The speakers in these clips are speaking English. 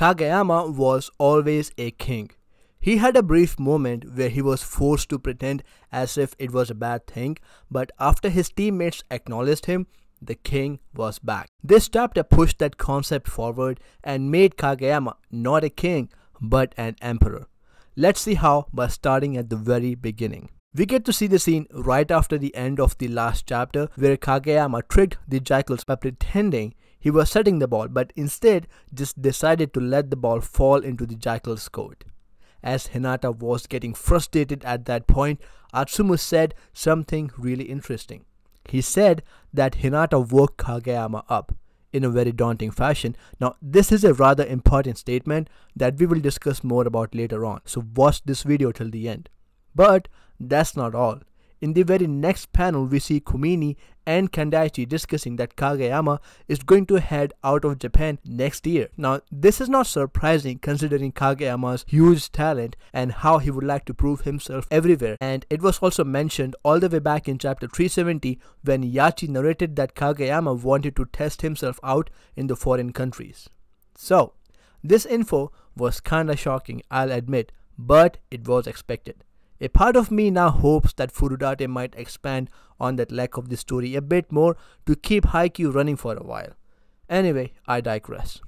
Kageyama was always a king. He had a brief moment where he was forced to pretend as if it was a bad thing, but after his teammates acknowledged him, the king was back. This chapter pushed that concept forward and made Kageyama not a king but an emperor. Let's see how by starting at the very beginning. We get to see the scene right after the end of the last chapter where Kageyama tricked the jackals by pretending he was setting the ball but instead just decided to let the ball fall into the jackal's court. As Hinata was getting frustrated at that point, Atsumu said something really interesting. He said that Hinata woke Kageyama up in a very daunting fashion. Now, this is a rather important statement that we will discuss more about later on, so watch this video till the end. But that's not all. In the very next panel, we see Kunimi and Kindaichi discussing that Kageyama is going to head out of Japan next year. Now, this is not surprising considering Kageyama's huge talent and how he would like to prove himself everywhere. And it was also mentioned all the way back in chapter 370 when Yachi narrated that Kageyama wanted to test himself out in the foreign countries. So, this info was kinda shocking, I'll admit, but it was expected. A part of me now hopes that Furudate might expand on that lack of the story a bit more to keep Haikyuu running for a while. Anyway, I digress.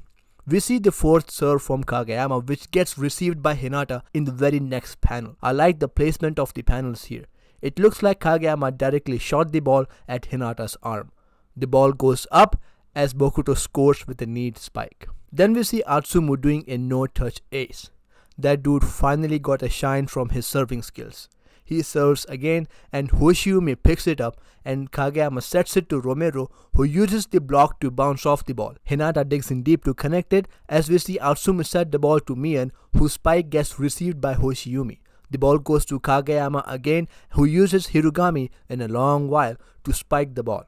We see the fourth serve from Kageyama which gets received by Hinata in the very next panel. I like the placement of the panels here. It looks like Kageyama directly shot the ball at Hinata's arm. The ball goes up as Bokuto scores with a neat spike. Then we see Atsumu doing a no-touch ace that dude finally got a shine from his serving skills. He serves again and Hoshiumi picks it up and Kageyama sets it to Romero who uses the block to bounce off the ball. Hinata digs in deep to connect it as we see Atsumu set the ball to Meian whose spike gets received by Hoshiumi. The ball goes to Kageyama again who uses Hirugami in a long while to spike the ball.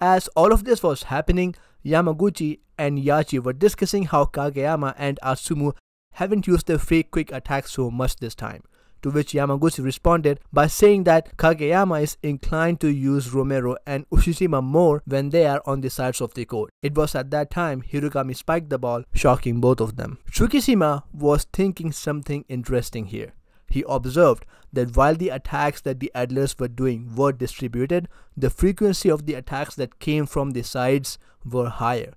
As all of this was happening, Yamaguchi and Yachi were discussing how Kageyama and Atsumu haven't used their fake quick attack so much this time. To which Yamaguchi responded by saying that Kageyama is inclined to use Romero and Ushijima more when they are on the sides of the court. It was at that time Hirugami spiked the ball, shocking both of them. Tsukishima was thinking something interesting here. He observed that while the attacks that the Adlers were doing were distributed, the frequency of the attacks that came from the sides were higher.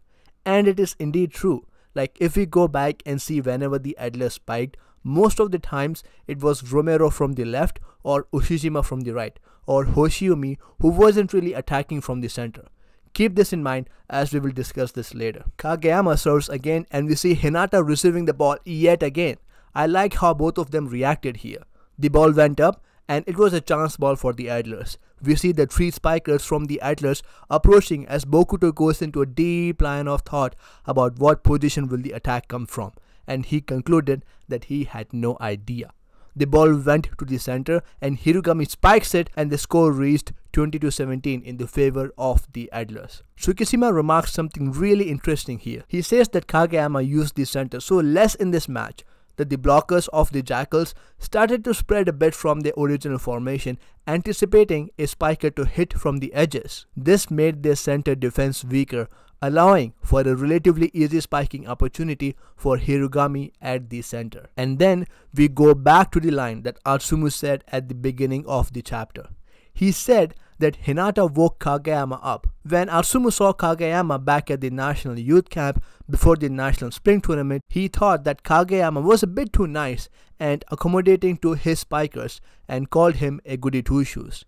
And it is indeed true like if we go back and see whenever the Adler spiked, most of the times it was Romero from the left or Ushijima from the right or Hoshiumi who wasn't really attacking from the center. Keep this in mind as we will discuss this later. Kageyama serves again and we see Hinata receiving the ball yet again. I like how both of them reacted here. The ball went up and it was a chance ball for the Adlers. We see the three spikers from the Adlers approaching as Bokuto goes into a deep line of thought about what position will the attack come from and he concluded that he had no idea. The ball went to the center and Hirugami spikes it and the score reached 20 to 17 in the favor of the Adlers. Tsukishima remarks something really interesting here. He says that Kageyama used the center so less in this match that the blockers of the Jackals started to spread a bit from their original formation, anticipating a spiker to hit from the edges. This made their center defense weaker, allowing for a relatively easy spiking opportunity for Hirugami at the center. And then we go back to the line that Atsumu said at the beginning of the chapter. He said that Hinata woke Kageyama up. When Atsumu saw Kageyama back at the National Youth Camp before the National Spring Tournament, he thought that Kageyama was a bit too nice and accommodating to his spikers and called him a goody two shoes.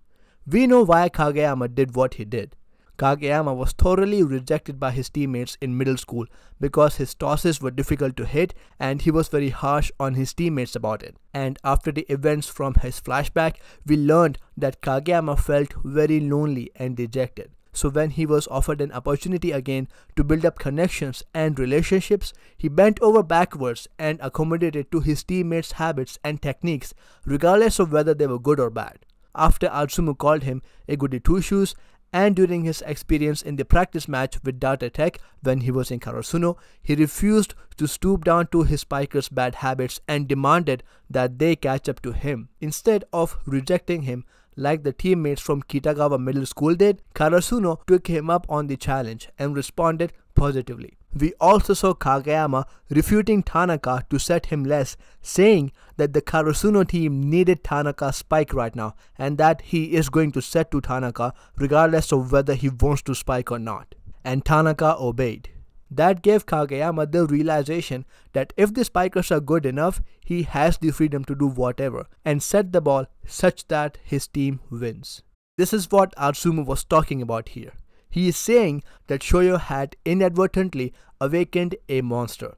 We know why Kageyama did what he did. Kageyama was thoroughly rejected by his teammates in middle school because his tosses were difficult to hit and he was very harsh on his teammates about it. And after the events from his flashback, we learned that Kageyama felt very lonely and dejected. So when he was offered an opportunity again to build up connections and relationships, he bent over backwards and accommodated to his teammates' habits and techniques regardless of whether they were good or bad. After Atsumu called him a goody two-shoes and during his experience in the practice match with Date Tech when he was in Karasuno, he refused to stoop down to his spikers' bad habits and demanded that they catch up to him. Instead of rejecting him, like the teammates from Kitagawa Middle School did, Karasuno took him up on the challenge and responded positively. We also saw Kageyama refuting Tanaka to set him less, saying that the Karasuno team needed Tanaka's spike right now and that he is going to set to Tanaka regardless of whether he wants to spike or not. And Tanaka obeyed. That gave Kageyama the realization that if the spikers are good enough, he has the freedom to do whatever and set the ball such that his team wins. This is what Atsumu was talking about here. He is saying that Shoyo had inadvertently awakened a monster.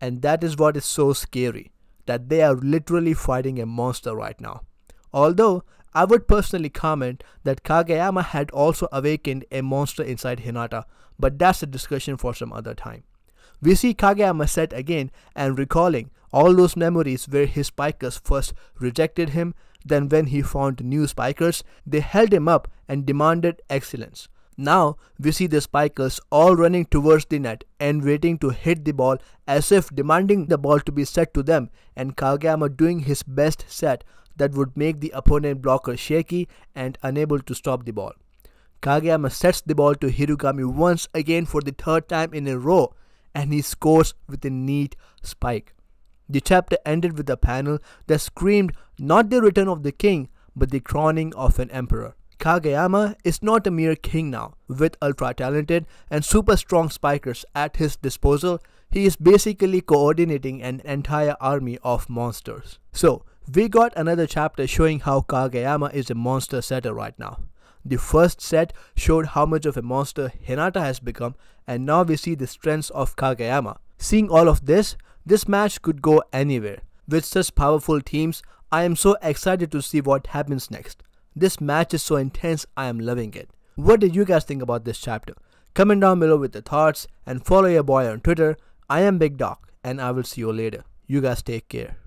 And that is what is so scary, that they are literally fighting a monster right now. Although, I would personally comment that Kageyama had also awakened a monster inside Hinata, but that's a discussion for some other time. We see Kageyama set again and recalling all those memories where his spikers first rejected him, then when he found new spikers, they held him up and demanded excellence. Now we see the spikers all running towards the net and waiting to hit the ball as if demanding the ball to be set to them and Kageyama doing his best set that would make the opponent blocker shaky and unable to stop the ball. Kageyama sets the ball to Hirugami once again for the third time in a row and he scores with a neat spike. The chapter ended with a panel that screamed not the return of the king but the crowning of an emperor. Kageyama is not a mere king now. With ultra talented and super strong spikers at his disposal, he is basically coordinating an entire army of monsters. So, we got another chapter showing how Kageyama is a monster setter right now. The first set showed how much of a monster Hinata has become, and now we see the strengths of Kageyama. Seeing all of this, this match could go anywhere. With such powerful teams, I am so excited to see what happens next. This match is so intense, I am loving it. What did you guys think about this chapter? Comment down below with your thoughts and follow your boy on Twitter. I am Big Doc and I will see you later. You guys take care.